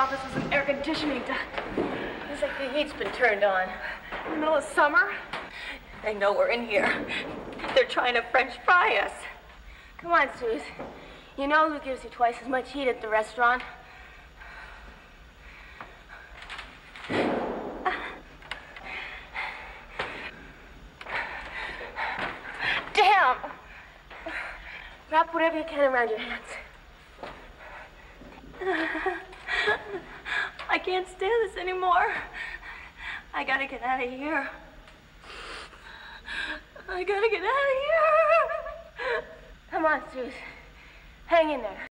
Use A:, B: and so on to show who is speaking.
A: office with some air conditioning duct.
B: Looks like the heat's been turned on.
A: In the middle of summer?
B: They know we're in here. They're trying to French fry us.
A: Come on, Suze. You know who gives you twice as much heat at the restaurant? Damn! Wrap whatever you can around your hands.
B: I can't stand this anymore. I gotta get out of here. I gotta get out of here.
A: Come on, Suze. Hang in there.